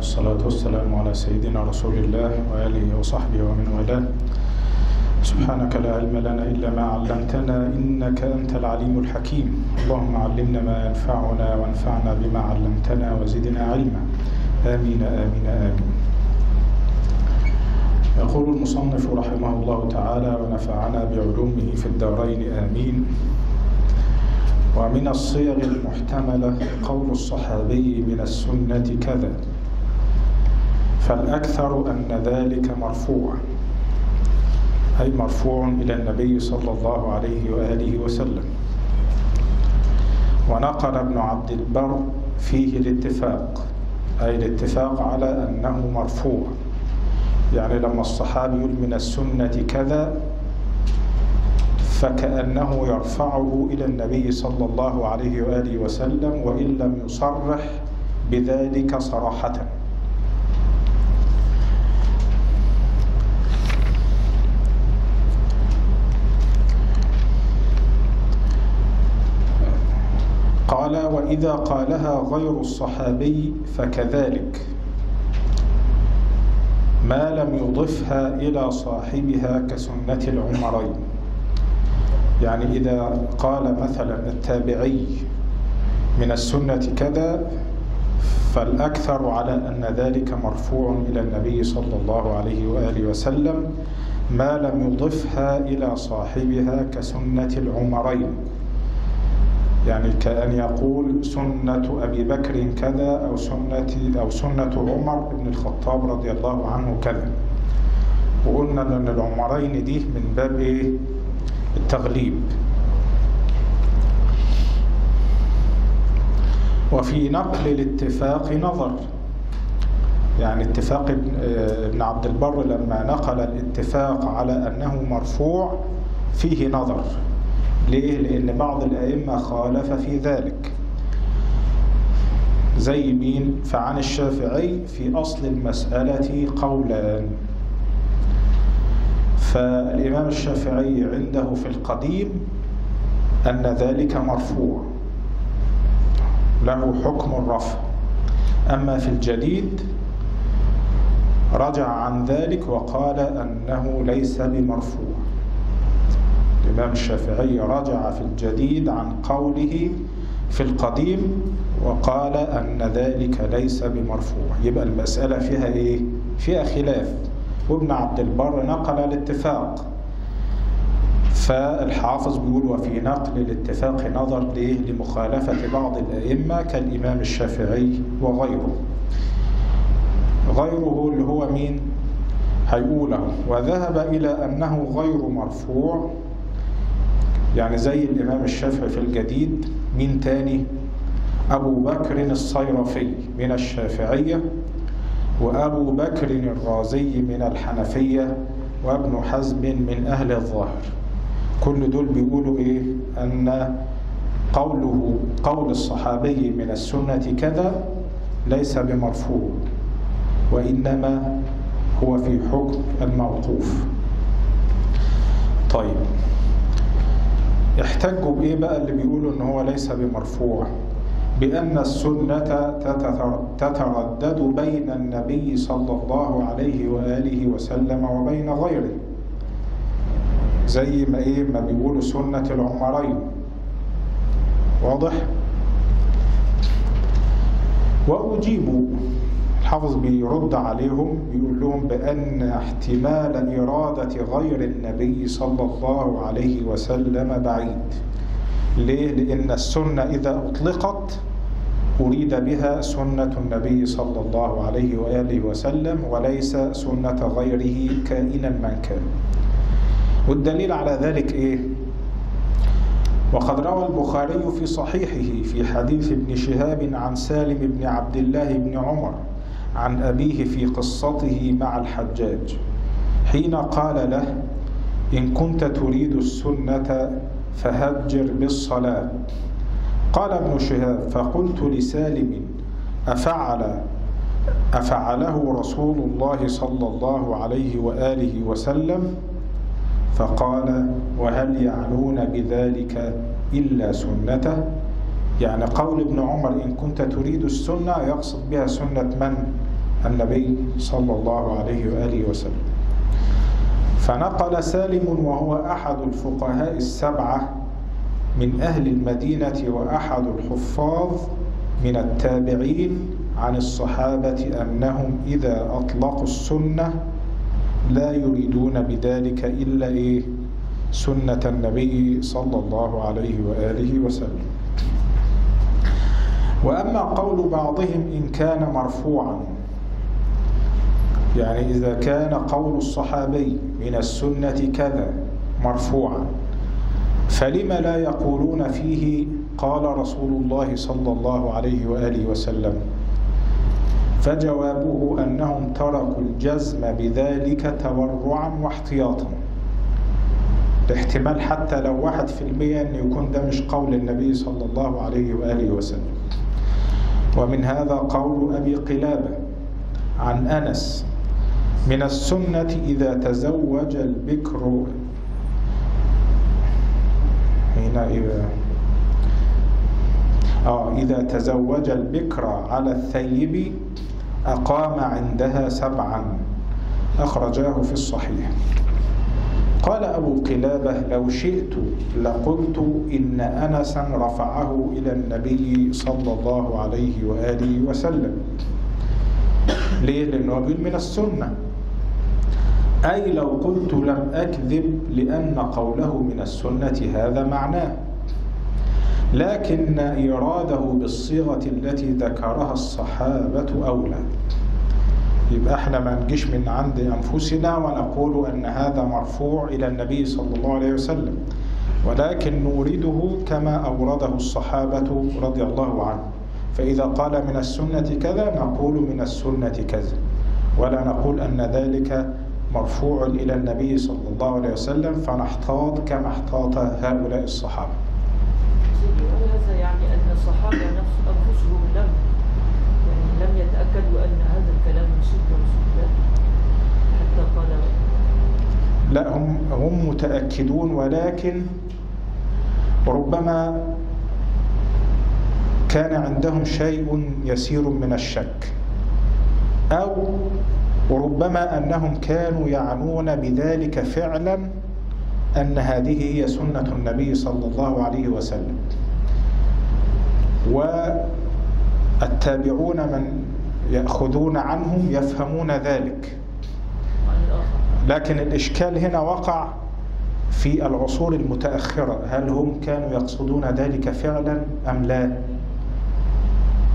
والصلاة والسلام على سيدنا رسول الله وآله وصحبه ومن والاه. سبحانك لا علم لنا إلا ما علمتنا إنك أنت العليم الحكيم. اللهم علمنا ما ينفعنا وانفعنا بما علمتنا وزدنا علما. آمين آمين آمين. يقول المصنف رحمه الله تعالى ونفعنا بعلومه في الدارين آمين. ومن الصيغ المحتملة قول الصحابي من السنة كذا. فالأكثر أن ذلك مرفوع أي مرفوع إلى النبي صلى الله عليه وآله وسلم. ونقل ابن عبد البر فيه الاتفاق أي الاتفاق على أنه مرفوع. يعني لما الصحابي يقول من السنة كذا فكأنه يرفعه إلى النبي صلى الله عليه وآله وسلم وإن لم يصرح بذلك صراحة. قال وإذا قالها غير الصحابي فكذلك. ما لم يضفها إلى صاحبها كسنة العمرين. يعني إذا قال مثلا التابعي من السنة كذا فالأكثر على أن ذلك مرفوع إلى النبي صلى الله عليه وآله وسلم ما لم يضفها إلى صاحبها كسنة العمرين. يعني كأن يقول سنة أبي بكر كذا أو سنة أو سنة عمر بن الخطاب رضي الله عنه كذا. وقلنا أن العمرين دي من باب إيه؟ التغليب. وفي نقل الاتفاق نظر. يعني اتفاق ابن عبد البر لما نقل الاتفاق على أنه مرفوع فيه نظر. ليه؟ لأن بعض الأئمة خالف في ذلك. زي مين؟ فعن الشافعي في أصل المسألة قولان فالإمام الشافعي عنده في القديم أن ذلك مرفوع. له حكم الرفع. أما في الجديد رجع عن ذلك وقال أنه ليس بمرفوع. الإمام الشافعي رجع في الجديد عن قوله في القديم وقال أن ذلك ليس بمرفوع. يبقى المسألة فيها إيه؟ فيها خلاف. وابن عبد البر نقل الاتفاق. فالحافظ بيقول وفي نقل الاتفاق نظر ليه؟ لمخالفة بعض الأئمة كالإمام الشافعي وغيره. غيره اللي هو مين؟ هيقوله وذهب إلى أنه غير مرفوع. يعني زي الإمام الشافعي في الجديد مين تاني؟ أبو بكر الصيرفي من الشافعية وأبو بكر الرازي من الحنفية وابن حزم من أهل الظاهر. كل دول بيقولوا إيه؟ أن قوله قول الصحابي من السنة كذا ليس بمرفوع وإنما هو في حكم الموقوف. طيب. احتجوا بإيه بقى اللي بيقولوا إن هو ليس بمرفوع؟ بأن السنة تتردد بين النبي صلى الله عليه وآله وسلم وبين غيره. زي ما إيه ما بيقولوا سنة العمرين. واضح؟ وأجيبوا الحافظ بيرد عليهم بيقول لهم بأن احتمال إرادة غير النبي صلى الله عليه وسلم بعيد ليه؟ لأن السنة إذا أطلقت أريد بها سنة النبي صلى الله عليه وآله وسلم وليس سنة غيره كائنا من كان والدليل على ذلك إيه؟ وقد روى البخاري في صحيحه في حديث ابن شهاب عن سالم بن عبد الله بن عمر عن أبيه في قصته مع الحجاج حين قال له إن كنت تريد السنة فهجر بالصلاة. قال ابن شهاب فقلت لسالم أفعل أفعله رسول الله صلى الله عليه وآله وسلم؟ فقال وهل يعنون بذلك إلا سنته؟ يعني قول ابن عمر إن كنت تريد السنة يقصد بها سنة من؟ النبي صلى الله عليه وآله وسلم. فنقل سالم وهو أحد الفقهاء السبعة من أهل المدينة وأحد الحفاظ من التابعين عن الصحابة أنهم إذا أطلقوا السنة لا يريدون بذلك إلا إيه؟ سنة النبي صلى الله عليه وآله وسلم. وأما قول بعضهم إن كان مرفوعا يعني إذا كان قول الصحابي من السنة كذا مرفوعا فلم لا يقولون فيه قال رسول الله صلى الله عليه وآله وسلم؟ فجوابه أنهم تركوا الجزم بذلك تورعا واحتياطا. الاحتمال حتى لو واحد في المية أن يكون ده مش قول النبي صلى الله عليه وآله وسلم. ومن هذا قول أبي قلابة عن أنس من السنة إذا تزوج البكر. هنا إذا آه إذا تزوج البكر على الثيب أقام عندها سبعا. أخرجاه في الصحيح. قال أبو قلابة لو شئت لقلت إن أنسا رفعه إلى النبي صلى الله عليه وآله وسلم. ليه؟ لأنه بيقول من السنة. أي لو قلت لم أكذب لأن قوله من السنة هذا معناه. لكن إراده بالصيغة التي ذكرها الصحابة أولى. يبقى إحنا ما نجيش من عند أنفسنا ونقول أن هذا مرفوع إلى النبي صلى الله عليه وسلم. ولكن نورده كما أورده الصحابة رضي الله عنهم فإذا قال من السنة كذا نقول من السنة كذا. ولا نقول أن ذلك مرفوع إلى النبي صلى الله عليه وسلم فنحتاط كما احتاط هؤلاء هذا يعني أن الصحابة نفس أنفسهم لم لم يتأكدوا أن هذا الكلام من سنة رسول الله حتى قال لا هم هم متأكدون ولكن ربما كان عندهم شيء يسير من الشك أو وربما أنهم كانوا يعنون بذلك فعلا أن هذه هي سنة النبي صلى الله عليه وسلم. والتابعون من يأخذون عنهم يفهمون ذلك. لكن الإشكال هنا وقع في العصور المتأخرة. هل هم كانوا يقصدون ذلك فعلا أم لا؟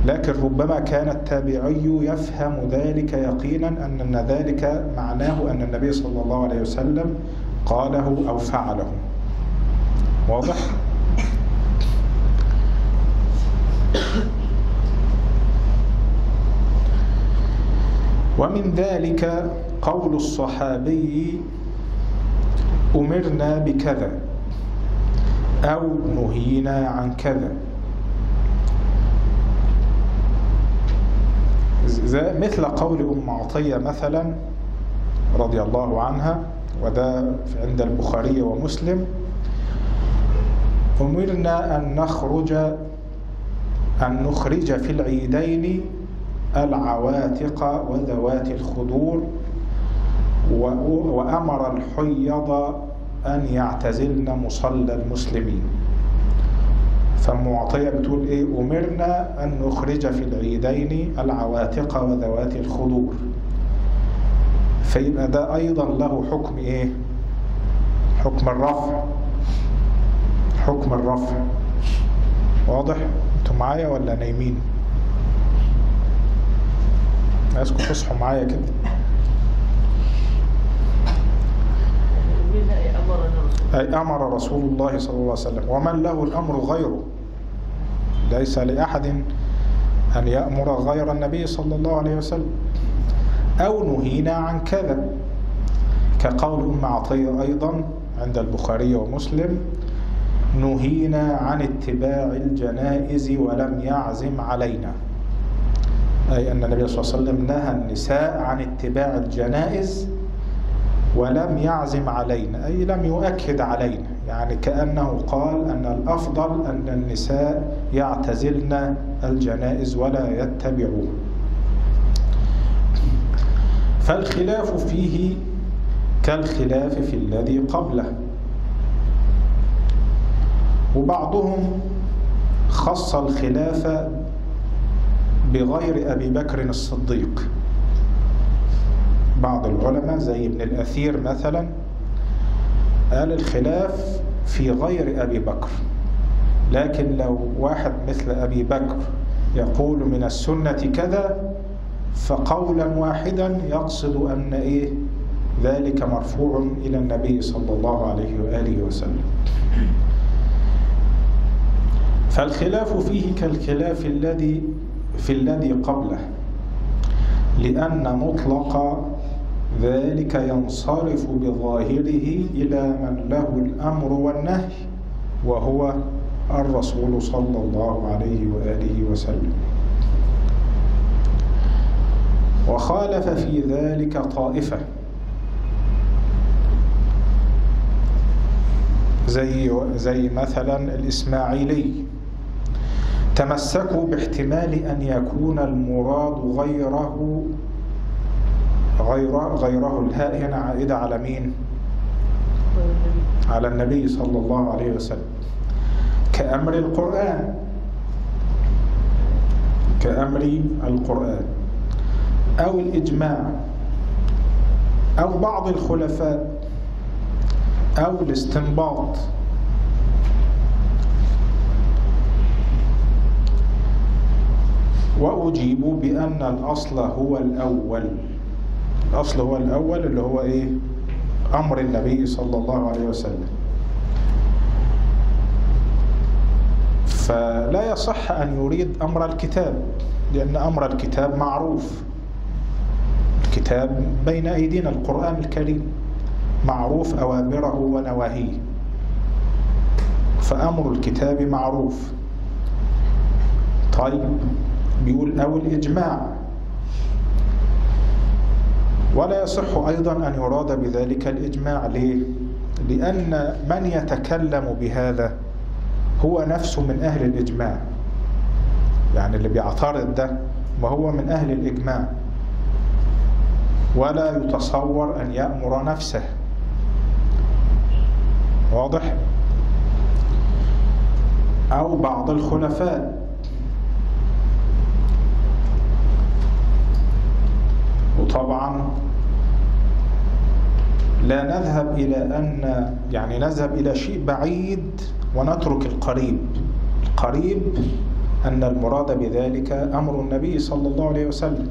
لكن ربما كان التابعي يفهم ذلك يقينا أن ذلك معناه أن النبي صلى الله عليه وسلم قاله أو فعله. واضح؟ ومن ذلك قول الصحابي أمرنا بكذا أو نهينا عن كذا. مثل قول أم عطية مثلا رضي الله عنها وده عند البخاري ومسلم. أمرنا أن نخرج أن نخرج في العيدين العواتق وذوات الخدور وأمر الحيض أن يعتزلن مصلى المسلمين. فمعطية بتقول إيه؟ أمرنا أن نخرج في العيدين العواتق وذوات الخدور. فيبقى ده أيضا له حكم إيه؟ حكم الرفع. حكم الرفع. واضح؟ أنتوا معايا ولا نايمين؟ عايزكم تصحوا معايا كده. أي أمر رسول الله صلى الله عليه وسلم. ومن له الأمر غيره. ليس لأحد أن يأمر غير النبي صلى الله عليه وسلم. أو نهينا عن كذا. كقول أم عطية أيضا عند البخاري ومسلم نهينا عن اتباع الجنائز ولم يعزم علينا. أي أن النبي صلى الله عليه وسلم نهى النساء عن اتباع الجنائز ولم يعزم علينا أي لم يؤكد علينا يعني كأنه قال أن الأفضل أن النساء يعتزلن الجنائز ولا يتبعون فالخلاف فيه كالخلاف في الذي قبله. وبعضهم خص الخلاف بغير أبي بكر الصديق. بعض العلماء زي ابن الأثير مثلا قال الخلاف في غير أبي بكر. لكن لو واحد مثل أبي بكر يقول من السنة كذا فقولا واحدا يقصد أن إيه؟ ذلك مرفوع إلى النبي صلى الله عليه وآله وسلم. فالخلاف فيه كالخلاف الذي في الذي قبله. لأن مطلق ذلك ينصرف بظاهره إلى من له الأمر والنهي وهو الرسول صلى الله عليه وآله وسلم. وخالف في ذلك طائفة. زي زي مثلا الإسماعيلي. تمسكوا باحتمال أن يكون المراد غيره غير غيره. الهاء هنا عائدة على مين؟ على النبي صلى الله عليه وسلم. كأمر القرآن. كأمر القرآن. أو الإجماع. أو بعض الخلفاء. أو الاستنباط. وأجيب بأن الأصل هو الأول. الأصل هو الأول اللي هو إيه؟ أمر النبي صلى الله عليه وسلم. فلا يصح أن يريد أمر الكتاب لأن أمر الكتاب معروف. الكتاب بين أيدينا القرآن الكريم معروف أوامره ونواهيه. فأمر الكتاب معروف. طيب بيقول أو الإجماع ولا يصح أيضا أن يراد بذلك الإجماع ليه؟ لأن من يتكلم بهذا هو نفسه من أهل الإجماع يعني اللي بيعترض ده ما هو من أهل الإجماع ولا يتصور أن يأمر نفسه واضح؟ أو بعض الخلفاء وطبعا لا نذهب إلى أن يعني نذهب إلى شيء بعيد ونترك القريب. القريب أن المراد بذلك أمر النبي صلى الله عليه وسلم.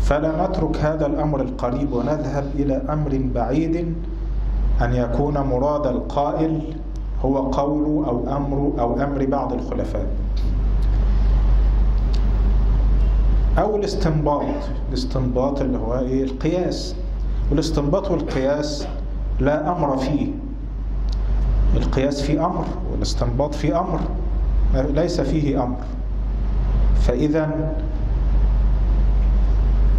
فلا نترك هذا الأمر القريب ونذهب إلى أمر بعيد أن يكون مراد القائل هو قول أو أمر أو أمر بعض الخلفاء. أو الاستنباط. الاستنباط اللي هو إيه؟ القياس. والاستنباط والقياس لا أمر فيه. القياس فيه أمر والاستنباط فيه أمر. ليس فيه أمر. فإذا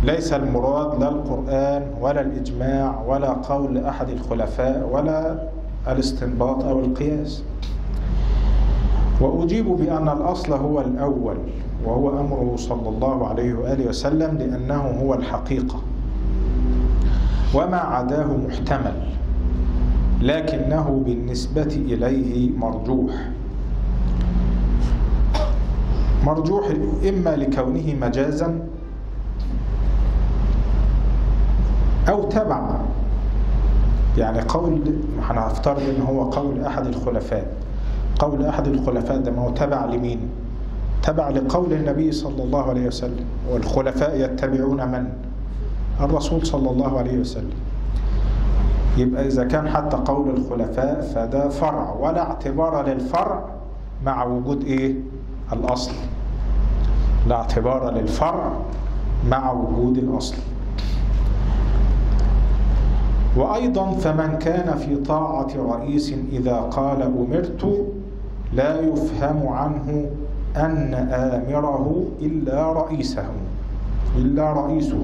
ليس المراد لا القرآن ولا الإجماع ولا قول أحد الخلفاء ولا الاستنباط أو القياس. وأجيب بأن الأصل هو الأول. وهو أمره صلى الله عليه وآله وسلم لأنه هو الحقيقة. وما عداه محتمل لكنه بالنسبة إليه مرجوح. مرجوح إما لكونه مجازا أو تبع يعني قول هنفترض إن هو قول أحد الخلفاء. قول أحد الخلفاء ده ما هو تبع لمين؟ تبع لقول النبي صلى الله عليه وسلم والخلفاء يتبعون من؟ الرسول صلى الله عليه وسلم. يبقى إذا كان حتى قول الخلفاء فده فرع ولا اعتبار للفرع مع وجود إيه؟ الأصل. لا اعتبار للفرع مع وجود الأصل. وأيضا فمن كان في طاعة رئيس إذا قال أمرت لا يفهم عنه أن آمره إلا رئيسه إلا رئيسه.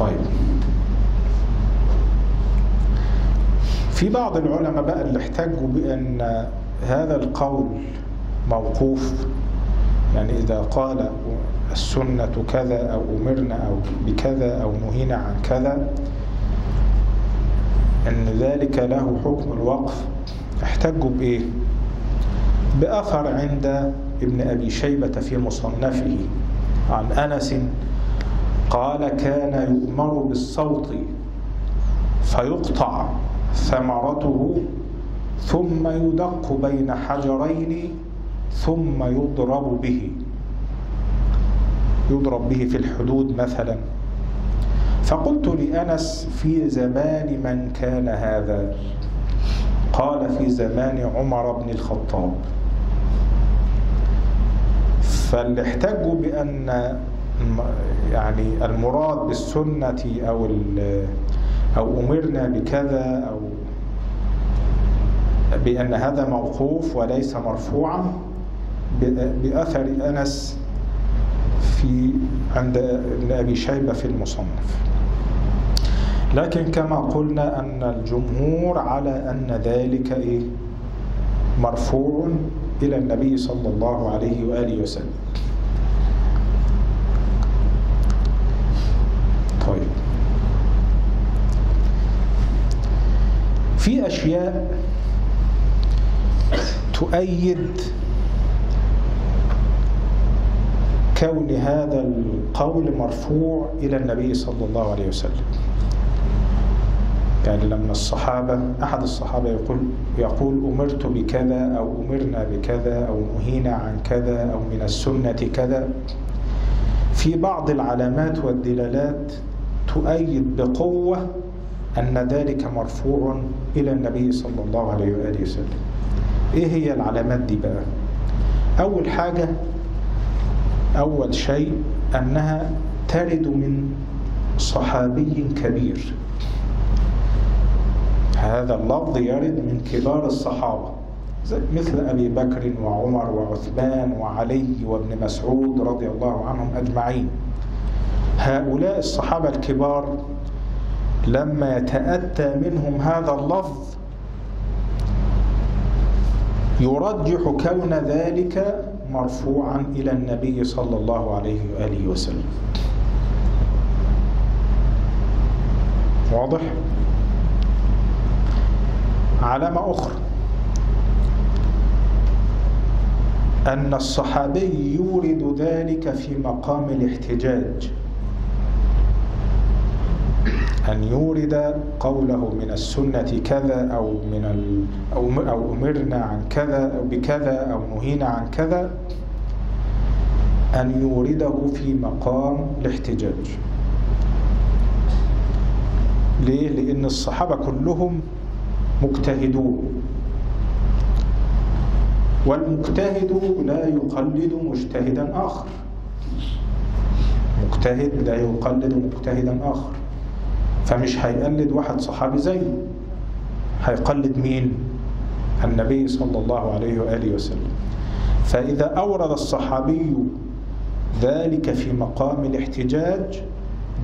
طيب. في بعض العلماء بقى اللي احتجوا بأن هذا القول موقوف يعني إذا قال السنة كذا أو أمرنا أو بكذا أو نهينا عن كذا أن ذلك له حكم الوقف. أحتجوا بإيه؟ بأثر عند ابن أبي شيبة في مصنفه. عن أنس قال كان يؤمر بالصوت فيقطع ثمرته ثم يدق بين حجرين ثم يضرب به. يضرب به في الحدود مثلا. فقلت لأنس في زمان من كان هذا؟ قال في زمان عمر بن الخطاب. فاللي احتجوا بأن يعني المراد بالسنة أو أو أمرنا بكذا أو بأن هذا موقوف وليس مرفوعا بأثر أنس في عند ابن أبي شيبة في المصنف. لكن كما قلنا أن الجمهور على أن ذلك إيه؟ مرفوع إلى النبي صلى الله عليه وآله وسلم. طيب. في أشياء تؤيد كون هذا القول مرفوع إلى النبي صلى الله عليه وسلم. يعني لما الصحابة أحد الصحابة يقول يقول أمرت بكذا أو أمرنا بكذا أو نهينا عن كذا أو من السنة كذا. في بعض العلامات والدلالات تؤيد بقوة أن ذلك مرفوع إلى النبي صلى الله عليه وآله وسلم. إيه هي العلامات دي بقى؟ أول حاجة أول شيء أنها ترد من صحابي كبير. هذا اللفظ يرد من كبار الصحابة مثل أبي بكر وعمر وعثمان وعلي وابن مسعود رضي الله عنهم أجمعين. هؤلاء الصحابة الكبار لما يتأتى منهم هذا اللفظ يرجح كون ذلك مرفوعا إلى النبي صلى الله عليه وآله وسلم. واضح؟ علامة أخرى. أن الصحابي يورد ذلك في مقام الاحتجاج. أن يورد قوله من السنة كذا أو من ال أو أو أمرنا عن كذا أو بكذا أو نهينا عن كذا أن يورده في مقام الاحتجاج. ليه؟ لأن الصحابة كلهم مجتهدون. والمجتهد لا يقلد مجتهدا آخر. مجتهد لا يقلد مجتهدا آخر. فمش هيقلد واحد صحابي زيه. هيقلد مين؟ النبي صلى الله عليه وآله وسلم. فإذا أورد الصحابي ذلك في مقام الاحتجاج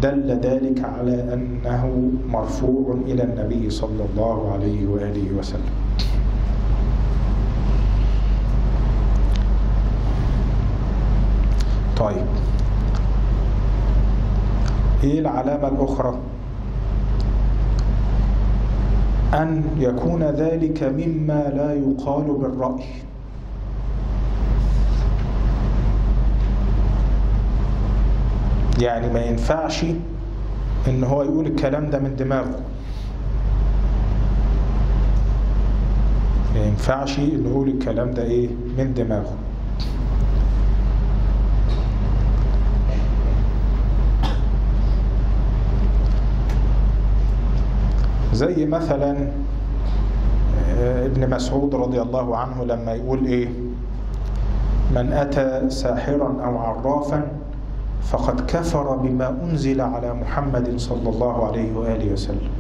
دل ذلك على أنه مرفوع إلى النبي صلى الله عليه وآله وسلم. طيب. إيه العلامة الأخرى؟ أن يكون ذلك مما لا يقال بالرأي. يعني ما ينفعش إن هو يقول الكلام ده من دماغه. ما ينفعش يقول الكلام ده إيه؟ من دماغه. زي مثلا ابن مسعود رضي الله عنه لما يقول إيه؟ من أتى ساحرا أو عرافا فقد كفر بما أنزل على محمد صلى الله عليه وآله وسلم.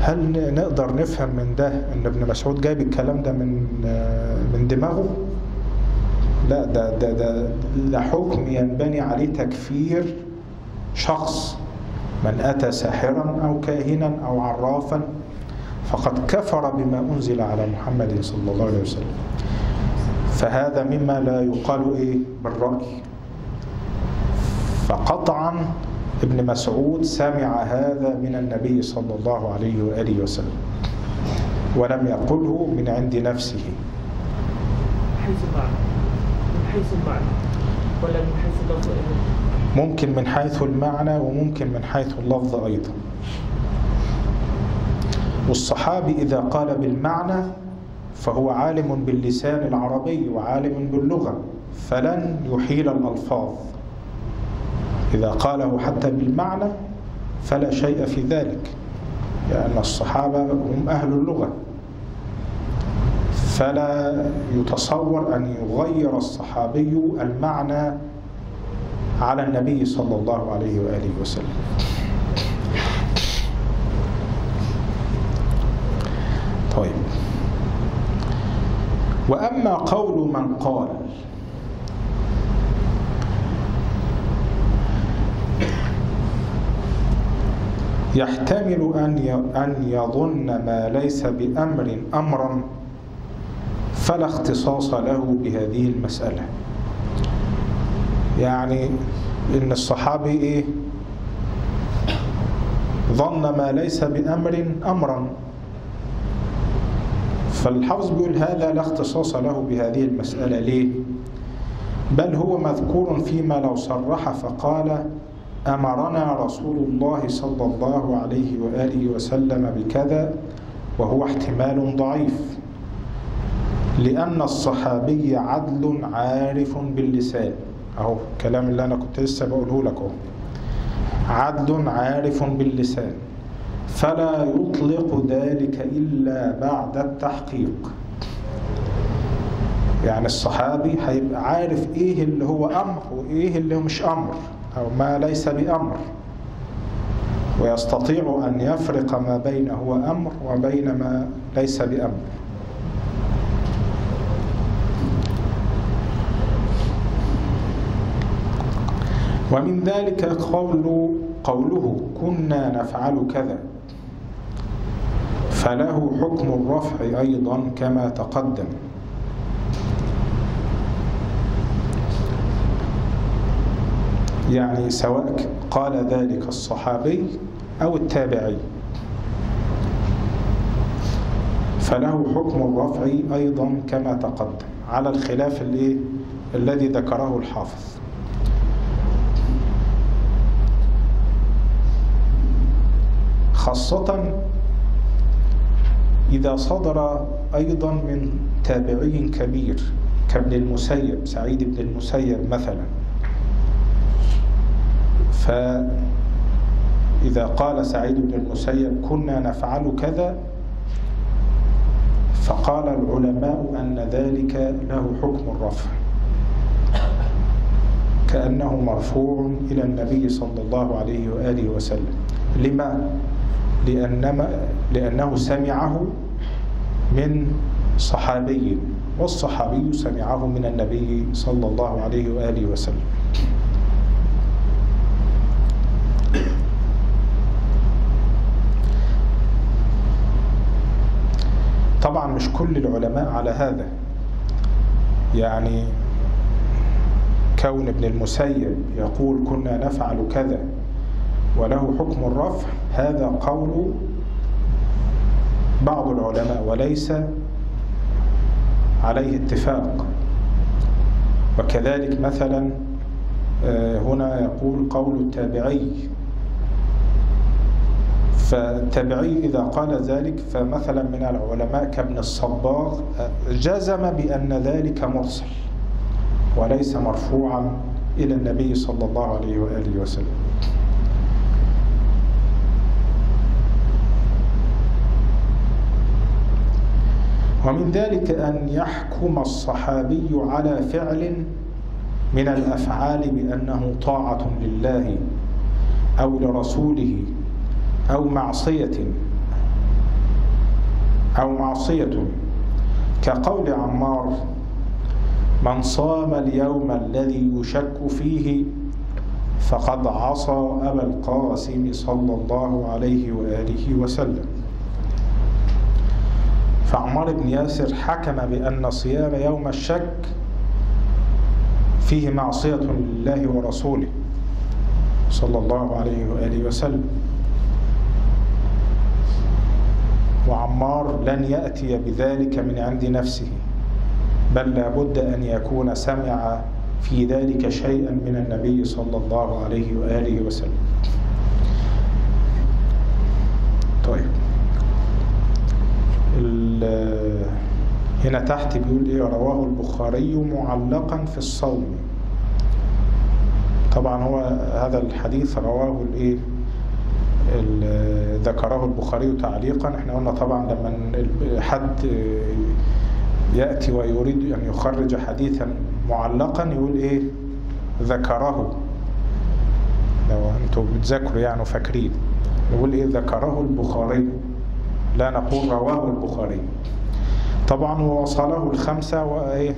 هل نقدر نفهم من ده إن ابن مسعود جايب الكلام ده من من دماغه؟ لا ده ده ده حكم ينبني عليه تكفير شخص. من أتى ساحرا أو كاهنا أو عرافا فقد كفر بما أنزل على محمد صلى الله عليه وسلم. فهذا مما لا يقال إيه بالرأي. فقطعا ابن مسعود سمع هذا من النبي صلى الله عليه وآله وسلم ولم يقله من عند نفسه. من حيث المعنى ولا من حيث ممكن من حيث المعنى وممكن من حيث اللفظ أيضا. والصحابي إذا قال بالمعنى فهو عالم باللسان العربي وعالم باللغة فلن يحيل الألفاظ. إذا قاله حتى بالمعنى فلا شيء في ذلك لأن الصحابة هم أهل اللغة. فلا يتصور أن يغير الصحابي المعنى على النبي صلى الله عليه وآله وسلم. طيب. وأما قول من قال يحتمل أن يظن ما ليس بأمر أمرا فلا اختصاص له بهذه المسألة. يعني إن الصحابي إيه؟ ظن ما ليس بأمر أمرا. فالحافظ بيقول هذا لا اختصاص له بهذه المسألة. ليه؟ بل هو مذكور فيما لو صرح فقال أمرنا رسول الله صلى الله عليه وآله وسلم بكذا وهو احتمال ضعيف. لأن الصحابي عدل عارف باللسان. أهو الكلام اللي أنا كنت لسه بقوله لك أهو عدل عارف باللسان فلا يطلق ذلك إلا بعد التحقيق. يعني الصحابي هيبقى عارف إيه اللي هو أمر وإيه اللي مش أمر أو ما ليس بأمر. ويستطيع أن يفرق ما بين هو أمر وبين ما ليس بأمر. ومن ذلك قول قوله كنا نفعل كذا. فله حكم الرفع أيضا كما تقدم. يعني سواء قال ذلك الصحابي أو التابعي. فله حكم الرفع أيضا كما تقدم. على الخلاف؟ الذي ذكره الحافظ. خاصة إذا صدر أيضا من تابعي كبير كابن المسيب سعيد بن المسيب مثلا. فإذا قال سعيد بن المسيب كنا نفعل كذا فقال العلماء أن ذلك له حكم الرفع. كأنه مرفوع إلى النبي صلى الله عليه وآله وسلم. لما؟ لأنما لأنه سمعه من صحابي والصحابي سمعه من النبي صلى الله عليه وآله وسلم. طبعا مش كل العلماء على هذا. يعني كون ابن المسيب يقول كنا نفعل كذا وله حكم الرفع. هذا قول بعض العلماء وليس عليه اتفاق. وكذلك مثلا هنا يقول قول التابعي. فالتابعي إذا قال ذلك فمثلا من العلماء كابن الصباغ جزم بأن ذلك مرسل وليس مرفوعا إلى النبي صلى الله عليه وآله وسلم. ومن ذلك أن يحكم الصحابي على فعل من الأفعال بأنه طاعة لله أو لرسوله أو معصية أو معصية. كقول عمار من صام اليوم الذي يشك فيه فقد عصى أبا القاسم صلى الله عليه وآله وسلم. فعمار بن ياسر حكم بأن صيام يوم الشك فيه معصية لله ورسوله صلى الله عليه وآله وسلم. وعمار لن يأتي بذلك من عند نفسه بل لابد أن يكون سمع في ذلك شيئا من النبي صلى الله عليه وآله وسلم طيب هنا تحت بيقول إيه؟ رواه البخاري معلقا في الصوم. طبعا هو هذا الحديث رواه الإيه؟ ذكره البخاري تعليقا. إحنا قلنا طبعا لما حد يأتي ويريد أن يخرج حديثا معلقا يقول إيه؟ ذكره. لو أنتم بتذاكروا يعني فاكرين نقول إيه؟ ذكره البخاري. لا نقول رواه البخاري. طبعا ووصله الخمسة وإيه؟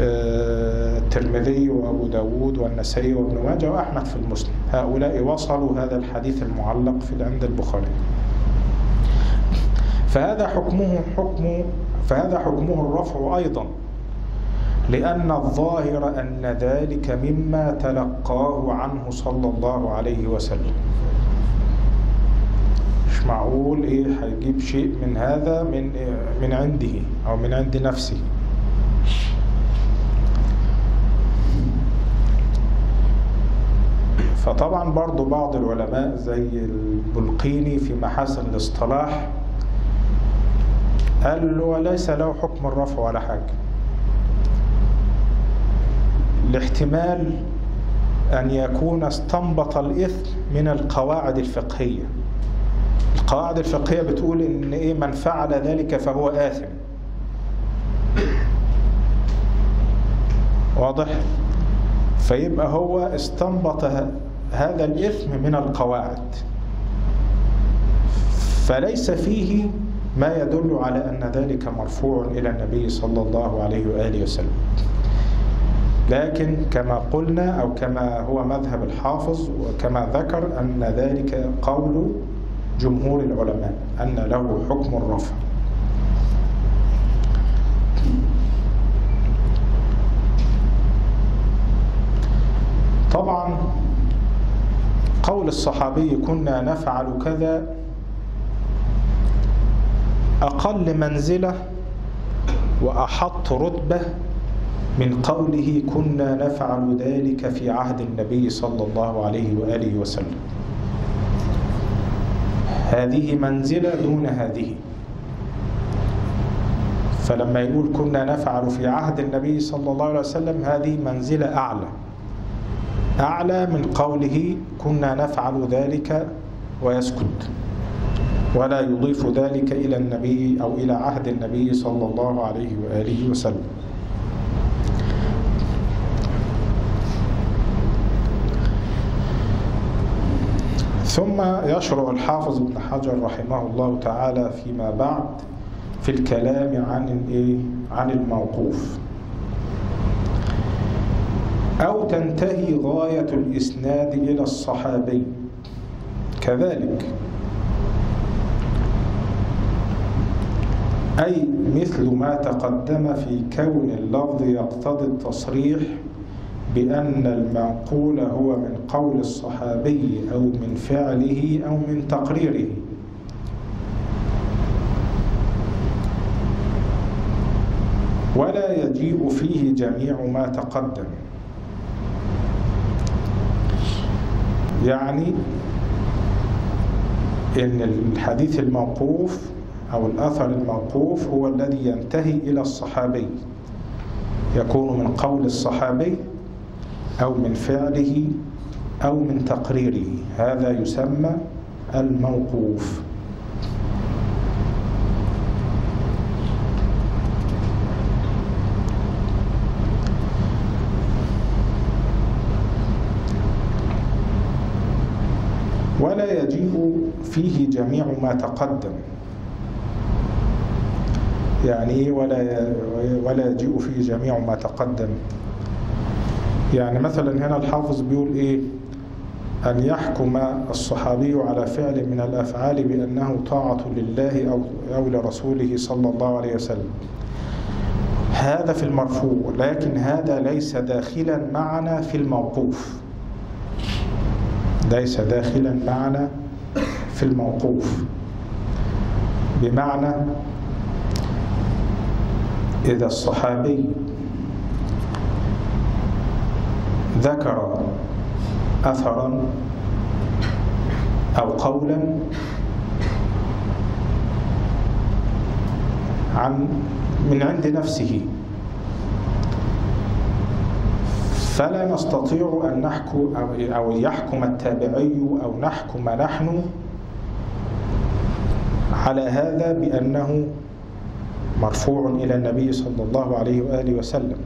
الترمذي وأبو داود والنسائي وابن ماجه وأحمد في المسلم هؤلاء وصلوا هذا الحديث المعلق في عند البخاري. فهذا حكمه حكم فهذا حكمه الرفع أيضا. لأن الظاهر أن ذلك مما تلقاه عنه صلى الله عليه وسلم. معقول إيه هيجيب شيء من هذا من من عنده أو من عند نفسه. فطبعا برضو بعض العلماء زي البلقيني في محاسن الاصطلاح قال ليس له حكم الرفع ولا حاجة. الاحتمال أن يكون استنبط الإثم من القواعد الفقهية. القواعد الفقهية بتقول إن إيه من فعل ذلك فهو آثم. واضح؟ فيبقى هو استنبط هذا الإثم من القواعد. فليس فيه ما يدل على أن ذلك مرفوع إلى النبي صلى الله عليه وآله وسلم. لكن كما قلنا أو كما هو مذهب الحافظ وكما ذكر أن ذلك قول جمهور العلماء أن له حكم الرفع. طبعا قول الصحابي كنا نفعل كذا أقل منزلة وأحط رتبة من قوله كنا نفعل ذلك في عهد النبي صلى الله عليه وآله وسلم. هذه منزلة دون هذه. فلما يقول كنا نفعل في عهد النبي صلى الله عليه وسلم هذه منزلة أعلى. أعلى من قوله كنا نفعل ذلك ويسكت. ولا يضيف ذلك إلى النبي أو إلى عهد النبي صلى الله عليه وآله وسلم. ثم يشرع الحافظ ابن حجر رحمه الله تعالى فيما بعد في الكلام عن الايه؟ عن الموقوف. أو تنتهي غاية الإسناد إلى الصحابي. كذلك. أي مثل ما تقدم في كون اللفظ يقتضي التصريح بأن المنقول هو من قول الصحابي أو من فعله أو من تقريره. ولا يجيء فيه جميع ما تقدم. يعني إن الحديث الموقوف أو الأثر الموقوف هو الذي ينتهي إلى الصحابي. يكون من قول الصحابي أو من فعله أو من تقريره. هذا يسمى الموقوف. ولا يجيء فيه جميع ما تقدم. يعني ولا ولا يجيء فيه جميع ما تقدم؟ يعني مثلا هنا الحافظ بيقول إيه؟ أن يحكم الصحابي على فعل من الأفعال بأنه طاعة لله أو, أو لرسوله صلى الله عليه وسلم. هذا في المرفوع لكن هذا ليس داخلا معنا في الموقوف. ليس داخلا معنا في الموقوف. بمعنى إذا الصحابي ذكر أثرا أو قولا عن من عند نفسه. فلا نستطيع أن نحكم أو يحكم التابعي أو نحكم نحن على هذا بأنه مرفوع إلى النبي صلى الله عليه وآله وسلم.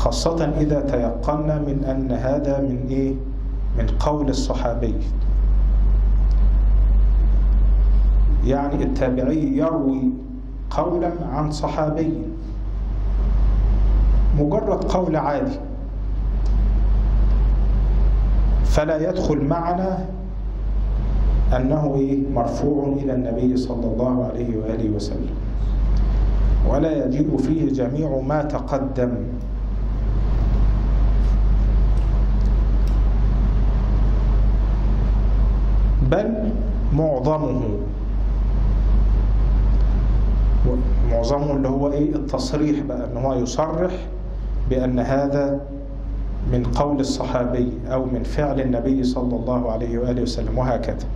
خاصة إذا تيقنا من أن هذا من إيه؟ من قول الصحابي. يعني التابعي يروي قولا عن صحابي. مجرد قول عادي. فلا يدخل معنا أنه إيه؟ مرفوع إلى النبي صلى الله عليه وآله وسلم. ولا يجيء فيه جميع ما تقدم. بل معظمه. معظمه اللي هو إيه؟ التصريح بقى إن هو يصرح بأن هذا من قول الصحابي أو من فعل النبي صلى الله عليه وآله وسلم وهكذا.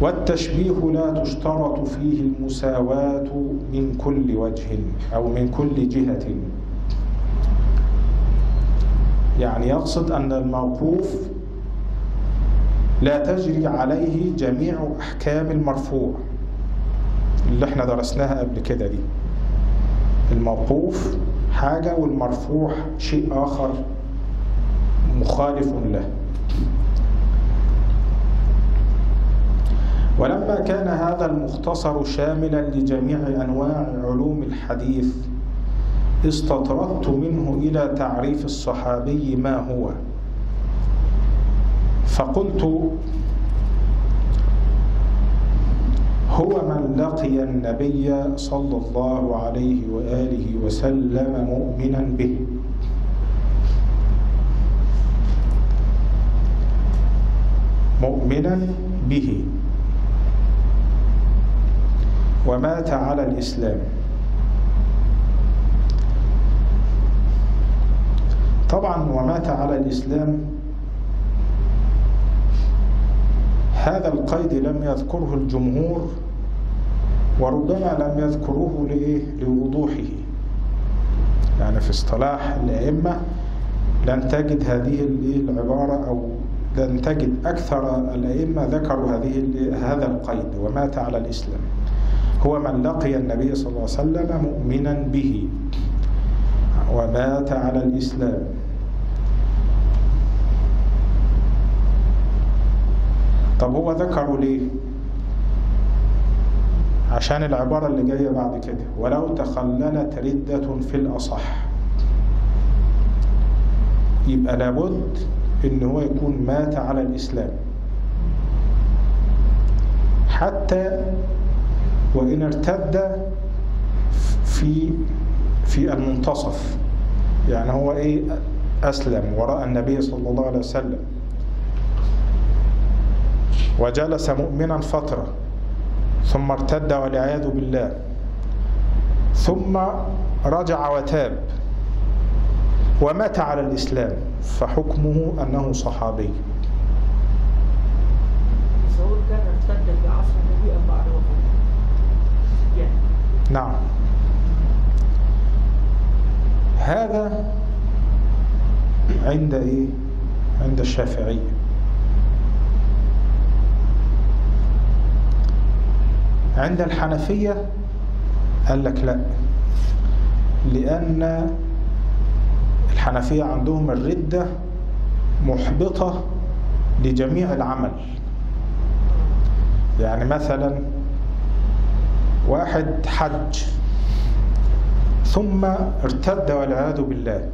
والتشبيه لا تشترط فيه المساواة من كل وجه أو من كل جهة. يعني يقصد أن الموقوف لا تجري عليه جميع أحكام المرفوع. اللي إحنا درسناها قبل كده دي. الموقوف حاجة والمرفوع شيء آخر مخالف له. ولما كان هذا المختصر شاملا لجميع أنواع علوم الحديث استطردت منه إلى تعريف الصحابي ما هو. فقلت هو من لقي النبي صلى الله عليه وآله وسلم مؤمنا به. مؤمنا به. ومات على الإسلام. طبعا ومات على الإسلام هذا القيد لم يذكره الجمهور وربما لم يذكروه لإيه؟ لوضوحه. يعني في اصطلاح الأئمة لن تجد هذه العبارة أو لن تجد أكثر الأئمة ذكروا هذه هذا القيد ومات على الإسلام. هو من لقي النبي صلى الله عليه وسلم مؤمنا به ومات على الإسلام. طب هو ذكره ليه؟ عشان العبارة اللي جاية بعد كده. ولو تخللت ردة في الأصح. يبقى لابد إن هو يكون مات على الإسلام. حتى وإن ارتد في في المنتصف. يعني هو إيه؟ أسلم وراء النبي صلى الله عليه وسلم. وجلس مؤمنا فترة ثم ارتد والعياذ بالله. ثم رجع وتاب ومات على الإسلام فحكمه أنه صحابي. يعني. نعم. هذا عند إيه؟ عند الشافعية عند الحنفية قال لك لا. لأن الحنفية عندهم الردة محبطة لجميع العمل. يعني مثلا واحد حج ثم ارتد والعياذ بالله.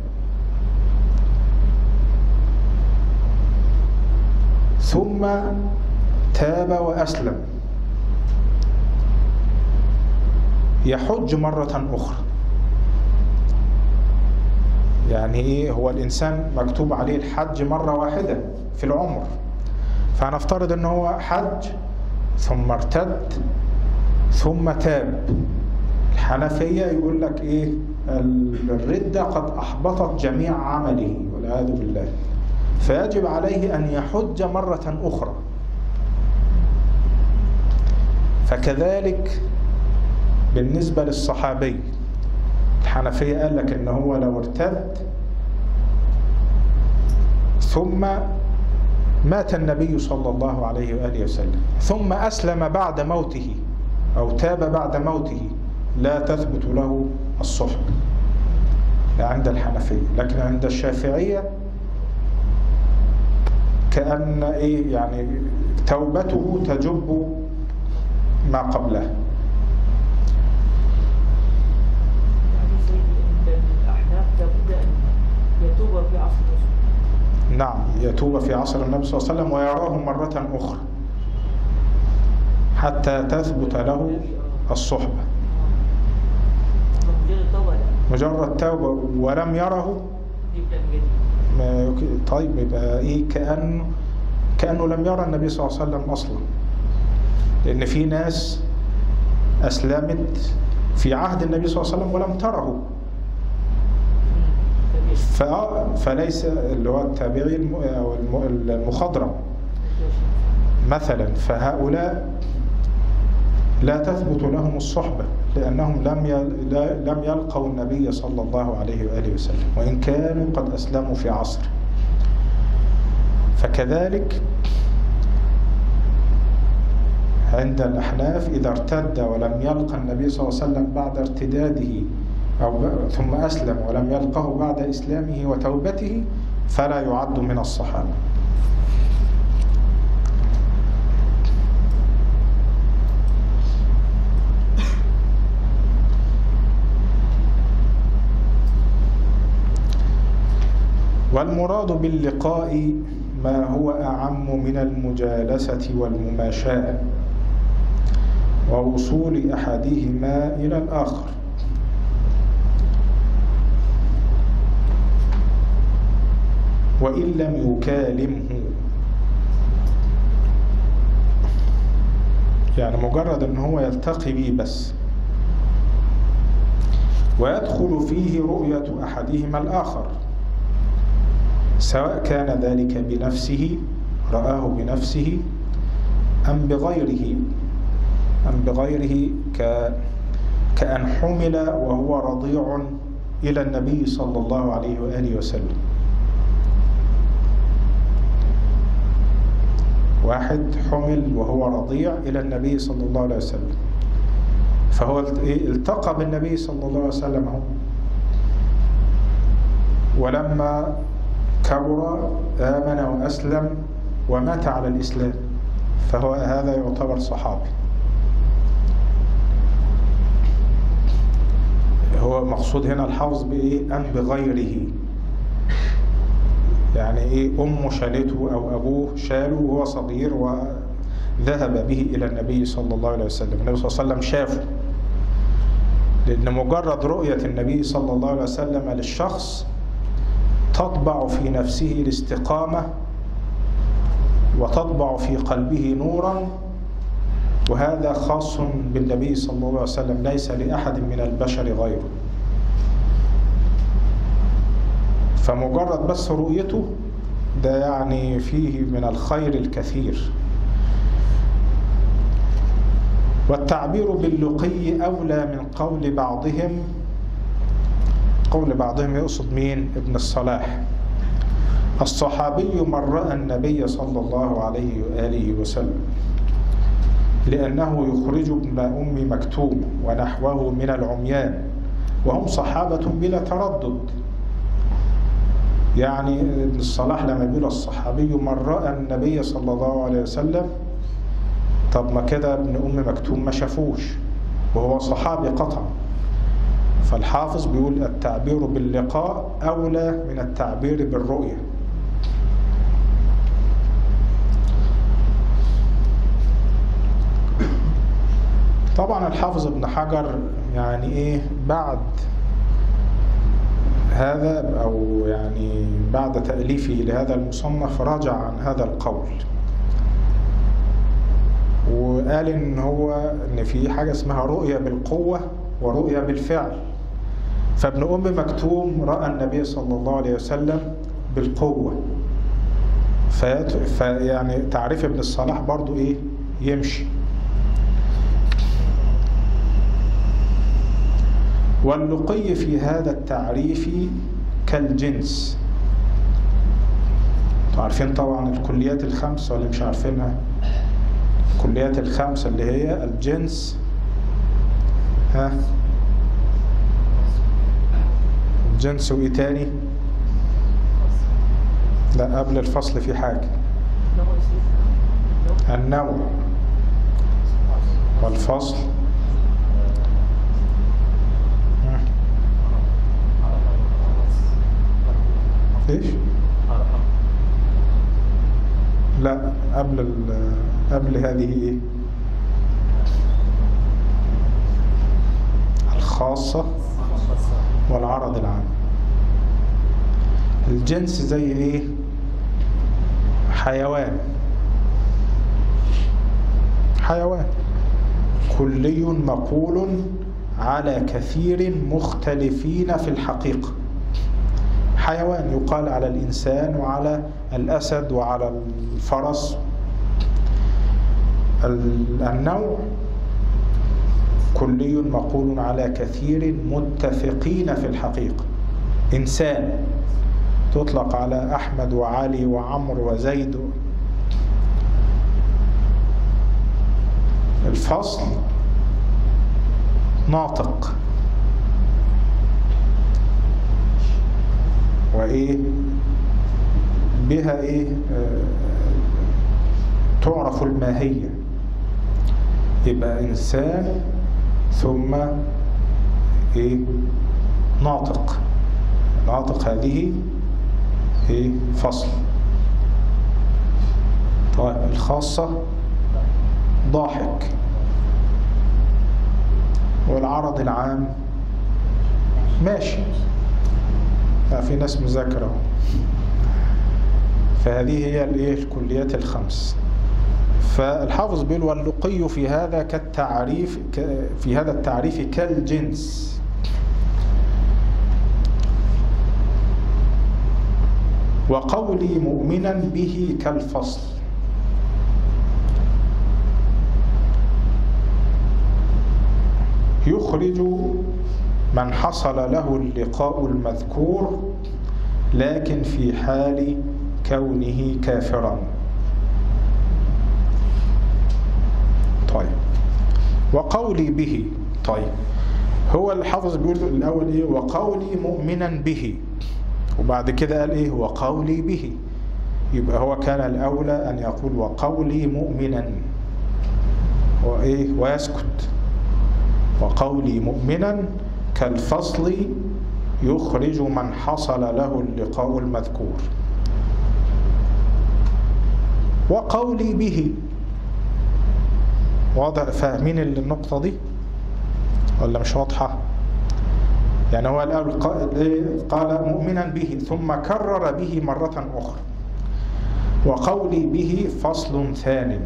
ثم تاب وأسلم. يحج مرة أخرى. يعني إيه؟ هو الإنسان مكتوب عليه الحج مرة واحدة في العمر. فهنفترض أنه هو حج ثم ارتد ثم تاب. الحنفية يقول لك إيه؟ الردة قد أحبطت جميع عمله والعياذ بالله. فيجب عليه أن يحج مرة أخرى. فكذلك بالنسبة للصحابي. الحنفية قال لك إن هو لو ارتد ثم مات النبي صلى الله عليه وآله وسلم. ثم أسلم بعد موته أو تاب بعد موته. لا تثبت له الصحبة عند الحنفية. لكن عند الشافعية كأن إيه يعني توبته تجب ما قبله يعني زي الأحناف لابد أن يتوب في عصر الرسول. نعم يتوب في عصر النبي صلى الله عليه وسلم ويراه مرة أخرى. حتى تثبت له الصحبة. مجرد توبة ولم يره؟ طيب يبقى إيه؟ كأنه كأنه لم يرى النبي صلى الله عليه وسلم أصلا. لأن في ناس أسلمت في عهد النبي صلى الله عليه وسلم ولم تره. كبير ف- فليس اللي هو التابعي أو الم- المخضرم. مثلا فهؤلاء لا تثبت لهم الصحبة لأنهم لم لم يلقوا النبي صلى الله عليه وآله وسلم وإن كانوا قد أسلموا في عصره فكذلك عند الأحناف إذا ارتد ولم يلقى النبي صلى الله عليه وسلم بعد ارتداده أو ثم أسلم ولم يلقه بعد إسلامه وتوبته فلا يعد من الصحابة. والمراد باللقاء ما هو أعم من المجالسة والمماشاة ووصول أحدهما إلى الآخر. وإن لم يكالمه. يعني مجرد أن هو يلتقي به بس. ويدخل فيه رؤية أحدهما الآخر. سواء كان ذلك بنفسه رآه بنفسه أم بغيره أم بغيره ك كأن حمل وهو رضيع إلى النبي صلى الله عليه وآله وسلم. واحد حمل وهو رضيع إلى النبي صلى الله عليه وسلم. فهو التقى بالنبي صلى الله عليه وسلم هو. ولما كبر آمن وأسلم ومات على الإسلام فهو هذا يعتبر صحابي. هو مقصود هنا الحفظ بإيه؟ أم بغيره. يعني إيه أمه شالته أو أبوه شاله وهو صغير وذهب به إلى النبي صلى الله عليه وسلم. النبي صلى الله عليه وسلم شافه. لأن مجرد رؤية النبي صلى الله عليه وسلم للشخص تطبع في نفسه الاستقامة وتطبع في قلبه نورا وهذا خاص بالنبي صلى الله عليه وسلم ليس لأحد من البشر غيره. فمجرد بس رؤيته ده يعني فيه من الخير الكثير. والتعبير باللقي أولى من قول بعضهم. قول بعضهم يقصد مين؟ ابن الصلاح. الصحابي من رأى النبي صلى الله عليه وآله وسلم لأنه يخرج ابن أم مكتوم ونحوه من العميان وهم صحابة بلا تردد. يعني ابن الصلاح لما يقول الصحابي من رأى النبي صلى الله عليه وسلم طب ما كده ابن أم مكتوم ما شافوش وهو صحابي قطعا. فالحافظ بيقول التعبير باللقاء أولى من التعبير بالرؤية. طبعا الحافظ ابن حجر يعني إيه بعد هذا أو يعني بعد تأليفه لهذا المصنف رجع عن هذا القول. وقال إن هو إن في حاجة اسمها رؤية بالقوة ورؤية بالفعل. فابن أم مكتوم رأى النبي صلى الله عليه وسلم بالقوة. فيت... فيعني تعريف ابن الصلاح برضو إيه؟ يمشي. واللقي في هذا التعريف كالجنس. عارفين طبعا الكليات الخمس ولا مش عارفينها؟ الكليات الخمسة اللي هي الجنس. ها؟ الجنس وإيه تاني؟ لا قبل الفصل في حاجة. النوع. والفصل؟ إيش لا قبل قبل هذه إيه؟ الخاصة والعرض العام. الجنس زي إيه؟ حيوان. حيوان. كلي مقول على كثير مختلفين في الحقيقة. حيوان يقال على الإنسان وعلى الأسد وعلى الفرس. النوع كلي مقول على كثير متفقين في الحقيقة. إنسان تطلق على أحمد وعلي وعمر وزيد. الفصل ناطق. وإيه؟ بها إيه؟ آه تعرف الماهية. يبقى إنسان ثم إيه؟ ناطق. ناطق هذه إيه؟ فصل. طيب الخاصة ضاحك. والعرض العام ماشي. في ناس مذاكرة. فهذه هي الإيه؟ الكليات الخمس. فالحافظ بيقول واللقي في هذا كالتعريف في هذا التعريف كالجنس. وقولي مؤمنا به كالفصل. يخرج من حصل له اللقاء المذكور لكن في حال كونه كافرا. طيب. وقولي به. طيب. هو الحافظ بيقول الأول إيه؟ وقولي مؤمنا به. وبعد كده قال إيه؟ وقولي به. يبقى هو كان الأولى أن يقول وقولي مؤمنا. وإيه؟ ويسكت. وقولي مؤمنا. كالفصل يخرج من حصل له اللقاء المذكور. وقولي به. واضح؟ فاهمين النقطة دي؟ ولا مش واضحة؟ يعني هو الأول قال مؤمنا به ثم كرر به مرة أخرى. وقولي به فصل ثان.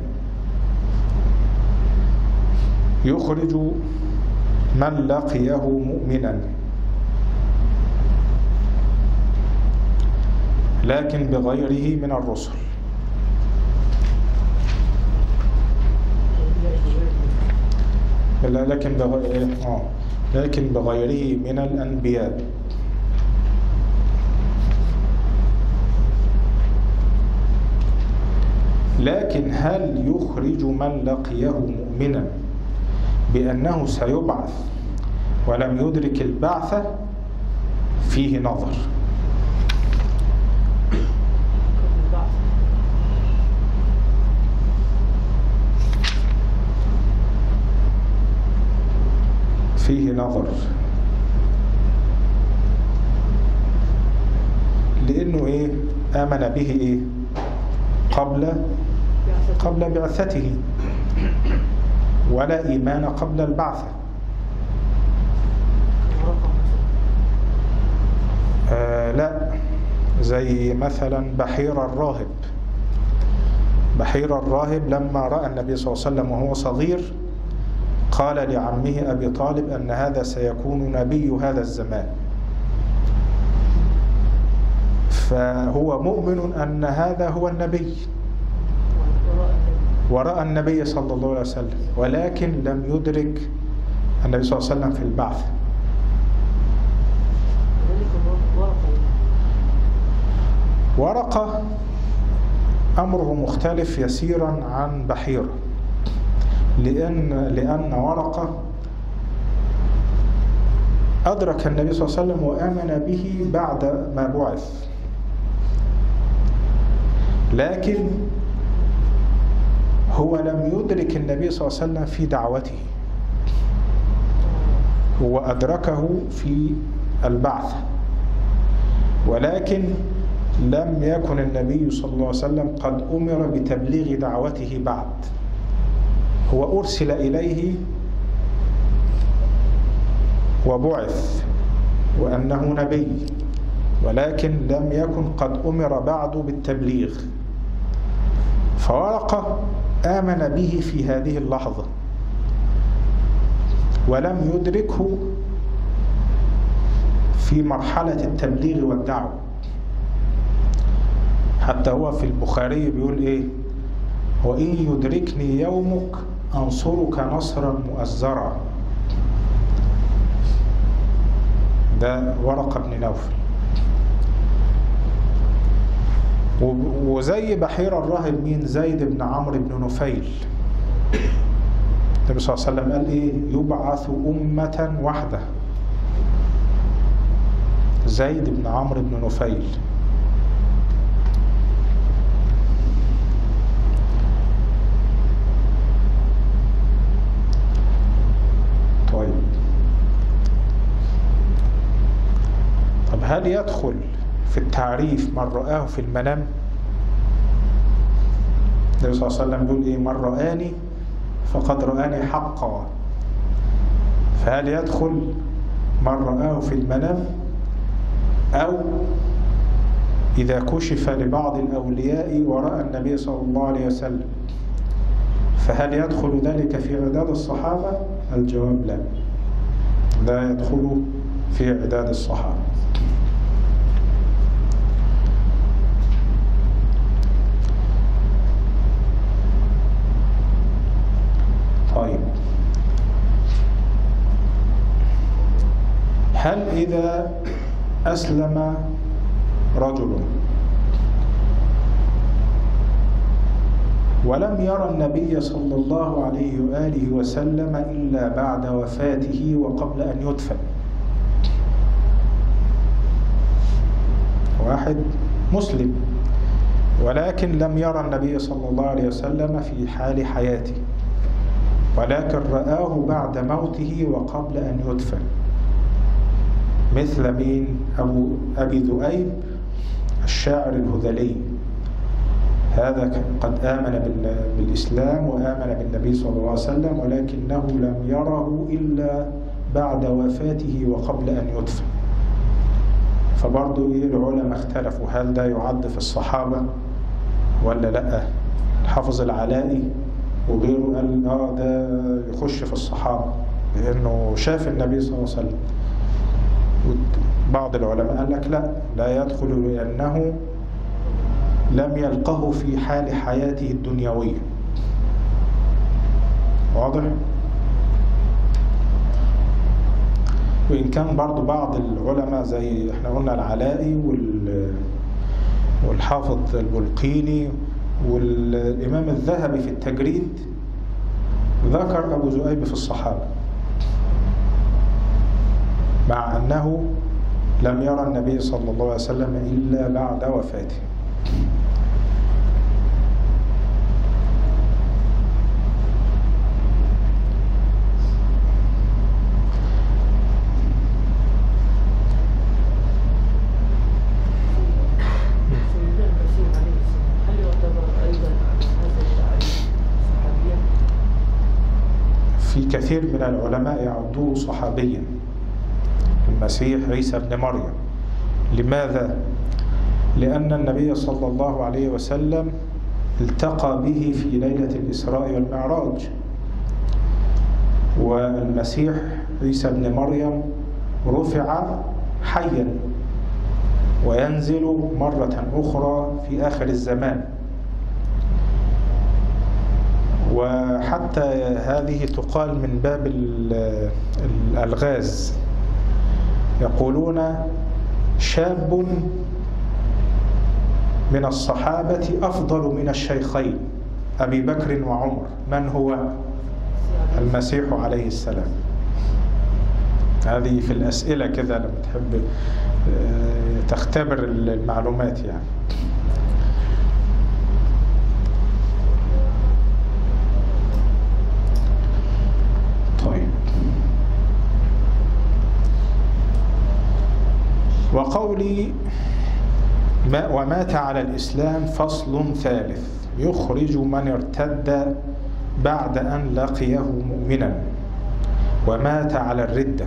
يخرج من لقيه مؤمنا. لكن بغيره من الرسل. لكن بغير آه لكن بغيره من الأنبياء. لكن هل يخرج من لقيه مؤمنا؟ بأنه سيبعث ولم يدرك البعثة فيه نظر. فيه نظر. لأنه إيه؟ آمن به إيه؟ قبل قبل بعثته. ولا إيمان قبل البعثة آه لا. زي مثلا بحير الراهب. بحير الراهب لما رأى النبي صلى الله عليه وسلم وهو صغير قال لعمه أبي طالب أن هذا سيكون نبي هذا الزمان. فهو مؤمن أن هذا هو النبي. ورأى النبي صلى الله عليه وسلم ولكن لم يدرك النبي صلى الله عليه وسلم في البعث. ورقة أمره مختلف يسيرا عن بحيرة لأن لأن ورقة أدرك النبي صلى الله عليه وسلم وآمن به بعد ما بعث. لكن هو لم يدرك النبي صلى الله عليه وسلم في دعوته. هو أدركه في البعث. ولكن لم يكن النبي صلى الله عليه وسلم قد أمر بتبليغ دعوته بعد. هو أرسل إليه وبعث وأنه نبي ولكن لم يكن قد أمر بعد بالتبليغ. فورقة آمن به في هذه اللحظة ولم يدركه في مرحلة التبليغ والدعوة. حتى هو في البخاري بيقول إيه؟ وإن يدركني يومك أنصرك نصرا مؤزرا. ده ورقة بن نوفل و- وزي بحيرة الراهب مين زيد بن عمرو بن نفيل. النبي صلى الله عليه وسلم قال إيه؟ يبعث أمة واحدة. زيد بن عمرو بن نفيل. طيب. طب هل يدخل في التعريف من رآه في المنام. النبي صلى الله عليه وسلم يقول إيه؟ من رآني فقد رآني حقا. فهل يدخل من رآه في المنام؟ أو إذا كشف لبعض الأولياء ورأى النبي صلى الله عليه وسلم فهل يدخل ذلك في عداد الصحابة؟ الجواب لا. لا يدخل في عداد الصحابة. طيب. هل إذا أسلم رجل ولم يرى النبي صلى الله عليه وآله وسلم إلا بعد وفاته وقبل أن يدفن؟ واحد مسلم ولكن لم يرى النبي صلى الله عليه وسلم في حال حياته. ولكن رآه بعد موته وقبل أن يدفن. مثل مين؟ أبو أبي ذؤيب الشاعر الهذلي. هذا قد آمن بال- بالإسلام وآمن بالنبي صلى الله عليه وسلم ولكنه لم يره إلا بعد وفاته وقبل أن يدفن. فبرضه إيه العلماء اختلفوا هل ده يعد في الصحابة ولا لأ؟ الحافظ العلائي وغيره قال آه ده يخش في الصحابة لأنه شاف النبي صلى الله عليه وسلم بعض العلماء قال لك لا لا يدخل لأنه لم يلقه في حال حياته الدنيوية واضح؟ وإن كان برضو بعض العلماء زي إحنا قلنا العلائي وال والحافظ البلقيني والإمام الذهبي في التجريد ذكر أبو ذؤيب في الصحابة مع أنه لم يرى النبي صلى الله عليه وسلم إلا بعد وفاته. كثير من العلماء يعدوه صحابيا. المسيح عيسى ابن مريم. لماذا؟ لأن النبي صلى الله عليه وسلم التقى به في ليلة الإسراء والمعراج. والمسيح عيسى ابن مريم رفع حيا وينزل مرة أخرى في آخر الزمان. وحتى هذه تقال من باب ال- الألغاز يقولون شاب من الصحابة أفضل من الشيخين أبي بكر وعمر. من هو؟ المسيح عليه السلام. هذه في الأسئلة كذا لما تحب آه، تختبر المعلومات يعني طيب وقولي ما ومات على الإسلام فصل ثالث. يخرج من ارتد بعد أن لقيه مؤمنا. ومات على الردة.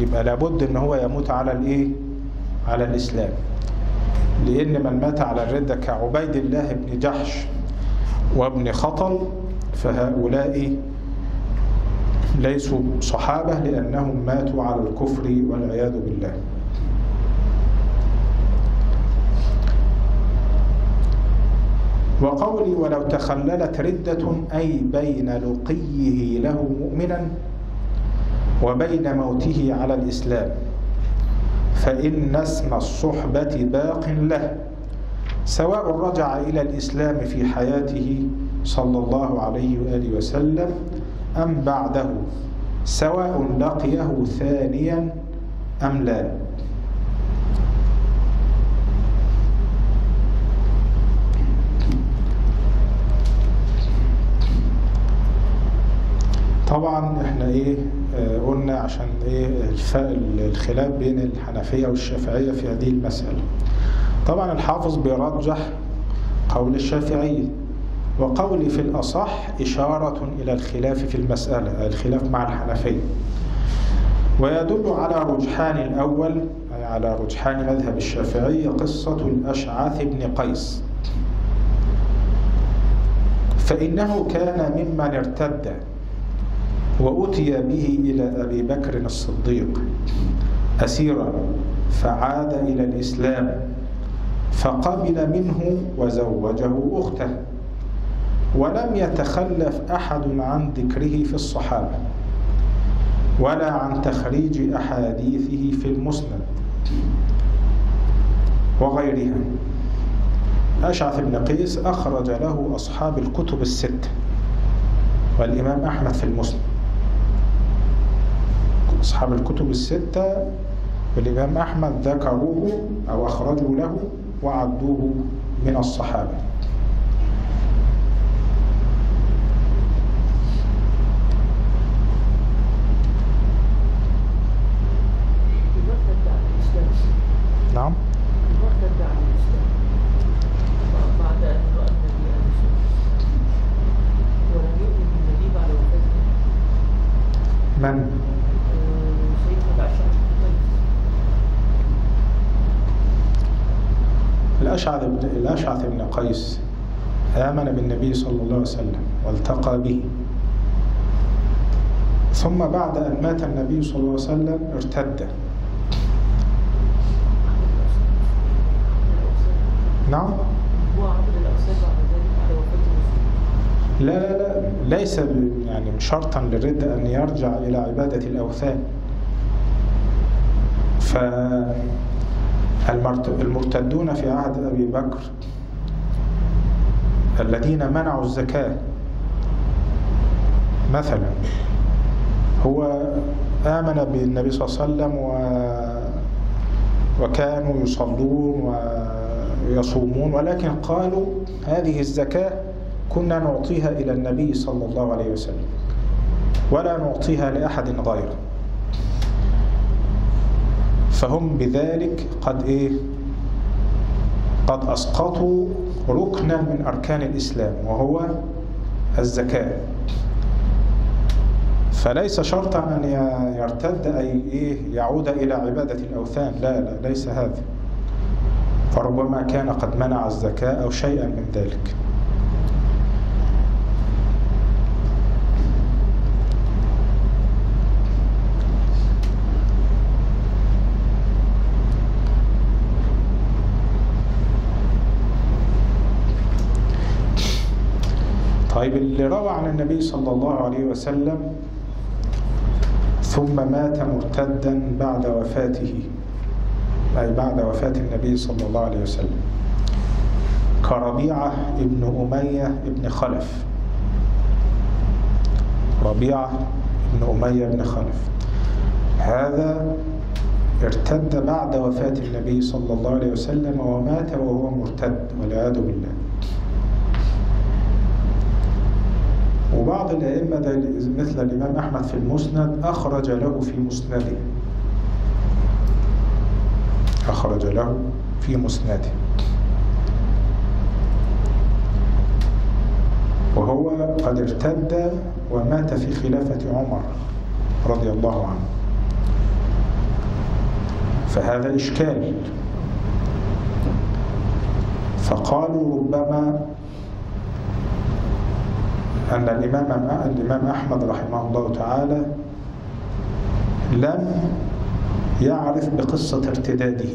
يبقى لابد إن هو يموت على الإيه؟ على الإسلام. لأن من مات على الردة كعبيد الله بن جحش وابن خطل فهؤلاء ليسوا صحابة لأنهم ماتوا على الكفر والعياذ بالله. وقولي ولو تخللت ردة أي بين لقيه له مؤمنا وبين موته على الإسلام فإن اسم الصحبة باق له سواء رجع إلى الإسلام في حياته صلى الله عليه وآله وسلم أم بعده سواء لقيه ثانيا أم لا. طبعا إحنا إيه آه قلنا عشان إيه الخلاف بين الحنفية والشافعية في هذه المسألة. طبعا الحافظ بيرجح قول الشافعية وقولي في الأصح إشارة إلى الخلاف في المسألة الخلاف مع الحنفية. ويدل على رجحان الأول أي على رجحان مذهب الشافعية قصة الأشعث بن قيس. فإنه كان ممن ارتد. وأتي به إلى أبي بكر الصديق. أسيرا فعاد إلى الإسلام فقبل منه وزوجه أخته ولم يتخلف أحد عن ذكره في الصحابة ولا عن تخريج أحاديثه في المسند وغيرها. أشعث بن قيس أخرج له أصحاب الكتب الستة والإمام أحمد في المسند. أصحاب الكتب الستة والإمام أحمد ذكروه أو أخرجوا له وعدوه من الصحابة. نعم المرتد عن الإسلام بعد أن رأى النبي عليه الصلاة والسلام ولم يؤمن بالنبي بعد وفاته من آه، سيدنا الأشعث بن قيس الأشعث بن الأشعث بن قيس آمن بالنبي صلى الله عليه وسلم والتقى به. ثم بعد أن مات النبي صلى الله عليه وسلم ارتد. نعم؟ لا لا لا ليس يعني شرطا للردة أن يرجع إلى عبادة الأوثان. فالمرتدون في عهد أبي بكر الذين منعوا الزكاة. مثلا هو آمن بالنبي صلى الله عليه وسلم و وكانوا يصلون ويصومون ولكن قالوا هذه الزكاة كنا نعطيها إلى النبي صلى الله عليه وسلم ولا نعطيها لأحد غيره. فهم بذلك قد إيه؟ قد أسقطوا ركنا من أركان الإسلام وهو الزكاة. فليس شرطا أن يرتد أي إيه؟ يعود إلى عبادة الأوثان. لا لا ليس هذا. فربما كان قد منع الزكاة أو شيئا من ذلك. طيب اللي روى عن النبي صلى الله عليه وسلم ثم مات مرتدا بعد وفاته. أي بعد وفاة النبي صلى الله عليه وسلم. كربيعة ابن أمية ابن خلف. ربيعة ابن أمية ابن خلف. هذا ارتد بعد وفاة النبي صلى الله عليه وسلم ومات وهو مرتد والعياذ بالله. وبعض الأئمة مثل الإمام أحمد في المسند أخرج له في مسنده. أخرج له في مسنده. وهو قد ارتد ومات في خلافة عمر رضي الله عنه. فهذا إشكال. فقالوا ربما أن الإمام الإمام أحمد رحمه الله تعالى لم يعرف بقصة ارتداده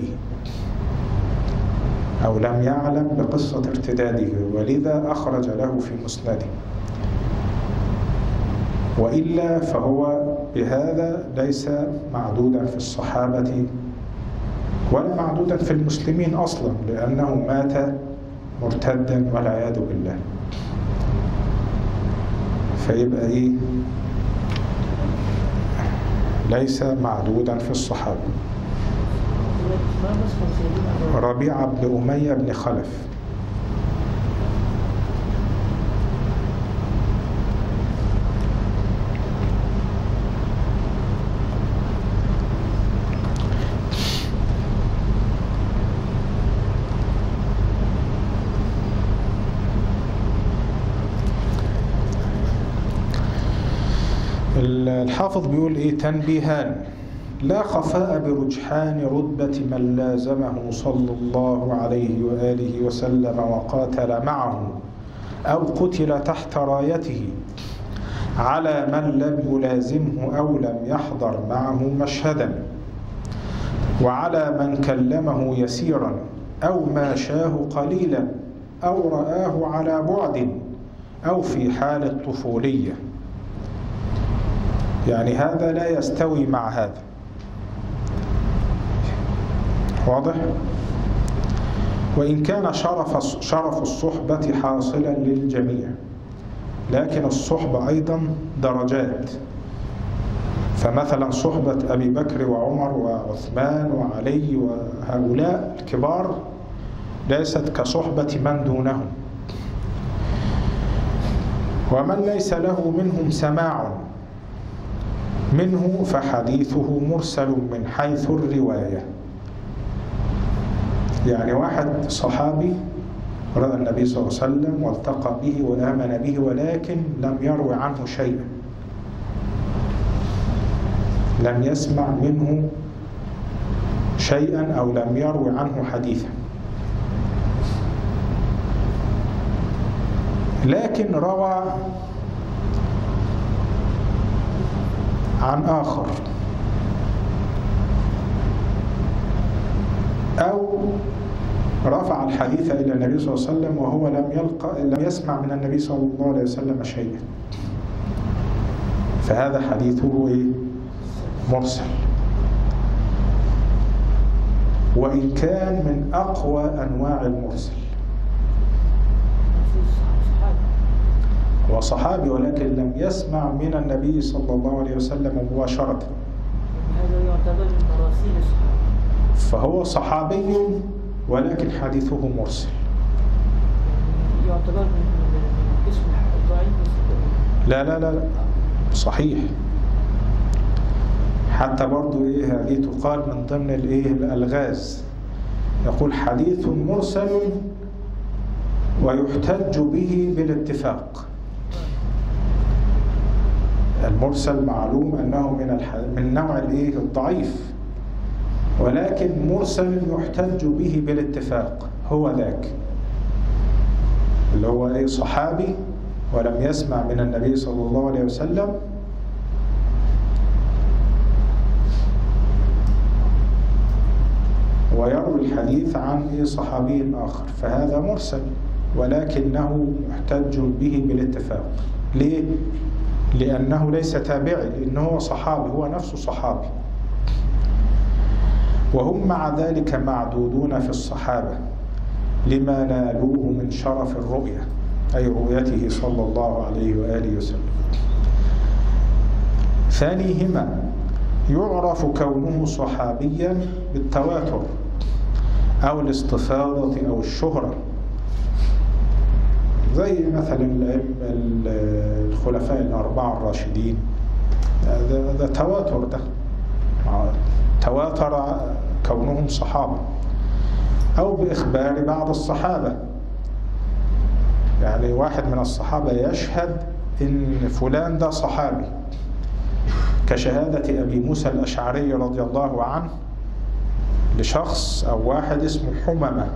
أو لم يعلم بقصة ارتداده ولذا أخرج له في مسنده. وإلا فهو بهذا ليس معدودا في الصحابة ولا معدودا في المسلمين أصلا لأنه مات مرتدا والعياذ بالله. فيبقى إيه؟ ليس معدودا في الصحابة. ربيعة بن أمية بن خلف. الحافظ بيقول إيه؟ تنبيهان. لا خفاء برجحان رتبة من لازمه صلى الله عليه وآله وسلم وقاتل معه أو قتل تحت رايته على من لم يلازمه أو لم يحضر معه مشهدا وعلى من كلمه يسيرا أو ماشاه قليلا أو رآه على بعد أو في حال الطفولية. يعني هذا لا يستوي مع هذا. واضح؟ وإن كان شرف شرف الصحبة حاصلا للجميع لكن الصحبة أيضا درجات. فمثلا صحبة أبي بكر وعمر وعثمان وعلي وهؤلاء الكبار ليست كصحبة من دونهم. ومن ليس له منهم سماع. منه فحديثه مرسل من حيث الرواية. يعني واحد صحابي رأى النبي صلى الله عليه وسلم والتقى به وآمن به ولكن لم يروي عنه شيئا. لم يسمع منه شيئا أو لم يروي عنه حديثا. لكن روى عن آخر. أو رفع الحديث إلى النبي صلى الله عليه وسلم وهو لم يلقى لم يسمع من النبي صلى الله عليه وسلم شيئا. فهذا حديثه إيه؟ مرسل. وإن كان من أقوى أنواع المرسل. هو صحابي ولكن لم يسمع من النبي صلى الله عليه وسلم مباشرة. هذا يعتبر من مراسيل الصحابة. فهو صحابي ولكن حديثه مرسل. يعتبر من الضعيف لا لا لا. صحيح. حتى برضو إيه هذه تقال من ضمن الإيه الألغاز. يقول حديث مرسل ويحتج به بالاتفاق. المرسل معلوم أنه من الح... من نوع الإيه؟ الضعيف. ولكن مرسل يحتج به بالاتفاق. هو ذاك. اللي هو إيه؟ صحابي ولم يسمع من النبي صلى الله عليه وسلم. ويروي الحديث عن إيه؟ صحابي آخر. فهذا مرسل. ولكنه يحتج به بالاتفاق. ليه؟ لأنه ليس تابعي لأنه هو صحابي هو نفسه صحابي. وهم مع ذلك معدودون في الصحابة لما نالوه من شرف الرؤية أي رؤيته صلى الله عليه وآله وسلم. ثانيهما يعرف كونه صحابيا بالتواتر أو الاستفاضة أو الشهرة. زي مثلا الخلفاء الأربعة الراشدين. ده, ده تواتر ده. تواتر كونهم صحابة. أو بإخبار بعض الصحابة. يعني واحد من الصحابة يشهد إن فلان ده صحابي. كشهادة أبي موسى الأشعري رضي الله عنه لشخص أو واحد اسمه حممة.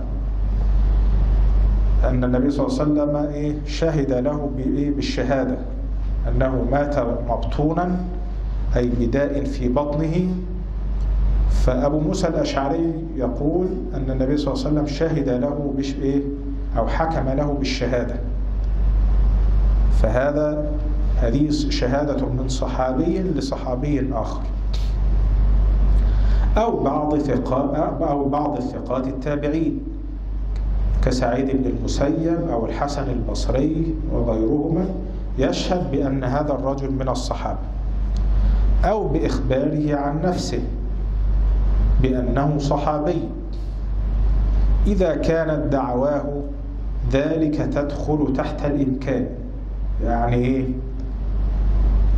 أن النبي صلى الله عليه وسلم إيه شهد له بإيه بالشهادة. أنه مات مبطونا أي بداء في بطنه. فأبو موسى الأشعري يقول أن النبي صلى الله عليه وسلم شهد له بش إيه أو حكم له بالشهادة. فهذا هذه شهادة من صحابي لصحابي آخر. أو بعض ثقات أو بعض الثقات التابعين. كسعيد بن المسيب أو الحسن البصري وغيرهما يشهد بأن هذا الرجل من الصحابة أو بإخباره عن نفسه بأنه صحابي إذا كانت دعواه ذلك تدخل تحت الإمكان يعني إيه؟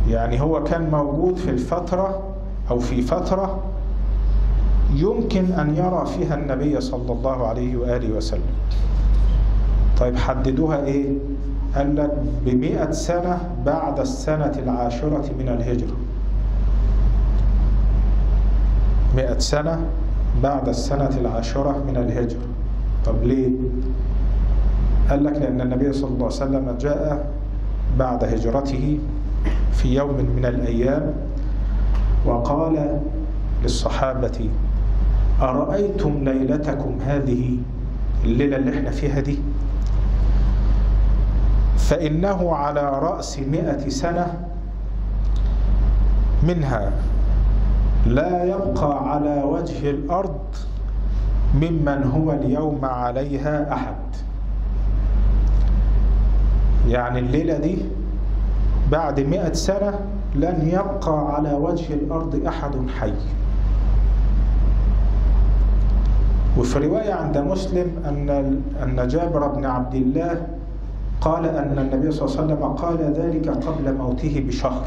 يعني هو كان موجود في الفترة أو في فترة يمكن أن يرى فيها النبي صلى الله عليه وآله وسلم طيب حددوها إيه؟ قال لك بمئة سنة بعد السنة العاشرة من الهجرة مئة سنة بعد السنة العاشرة من الهجرة طب ليه؟ قال لك لأن النبي صلى الله عليه وسلم جاء بعد هجرته في يوم من الأيام وقال للصحابة أرأيتم ليلتكم هذه الليلة اللي إحنا فيها دي؟ فإنه على رأس مئة سنة منها لا يبقى على وجه الأرض ممن هو اليوم عليها أحد. يعني الليلة دي بعد مئة سنة لن يبقى على وجه الأرض أحد حي. وفي رواية عند مسلم أن أن جابر بن عبد الله قال أن النبي صلى الله عليه وسلم قال ذلك قبل موته بشهر.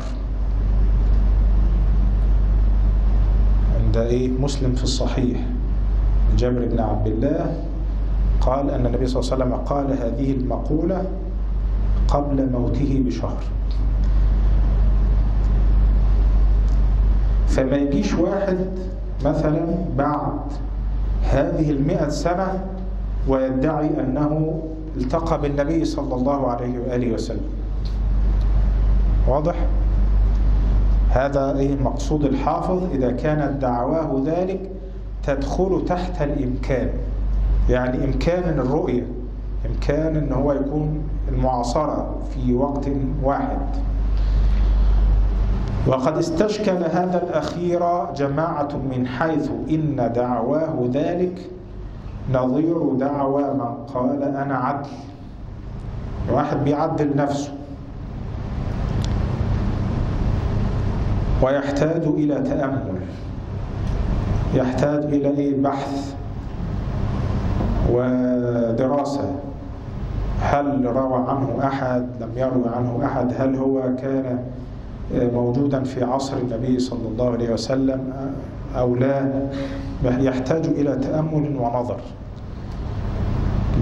عند إيه؟ مسلم في الصحيح. جابر بن عبد الله قال أن النبي صلى الله عليه وسلم قال هذه المقولة قبل موته بشهر. فما يجيش واحد مثلا بعد هذه المئة سنة ويدعي أنه التقى بالنبي صلى الله عليه وآله وسلم. واضح؟ هذا إيه مقصود الحافظ؟ إذا كانت دعواه ذلك تدخل تحت الإمكان. يعني إمكان الرؤية إمكان أن هو يكون المعاصرة في وقت واحد. وقد استشكل هذا الأخير جماعة من حيث إن دعواه ذلك نظير دعوى من قال أنا عدل. واحد بيعدل نفسه. ويحتاج إلى تأمل. يحتاج إلى إيه؟ بحث ودراسة. هل روى عنه أحد؟ لم يروي عنه أحد. هل هو كان موجودا في عصر النبي صلى الله عليه وسلم أو لا يحتاج إلى تأمل ونظر.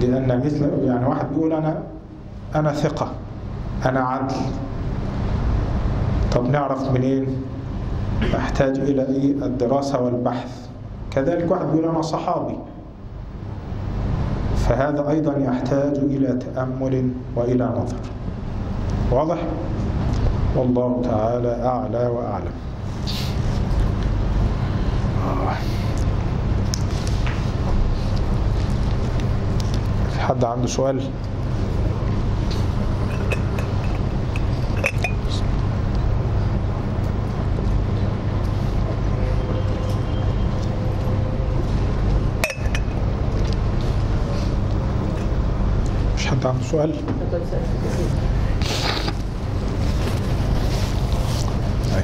لأن مثل يعني واحد بيقول أنا أنا ثقة أنا عدل. طب نعرف منين؟ نحتاج إلى إيه؟ الدراسة والبحث. كذلك واحد يقول أنا صحابي. فهذا أيضا يحتاج إلى تأمل وإلى نظر. واضح؟ والله تعالى أعلى وأعلم. في حد عنده سؤال؟ مش حد عنده سؤال؟ لقد سألت كثير طيب،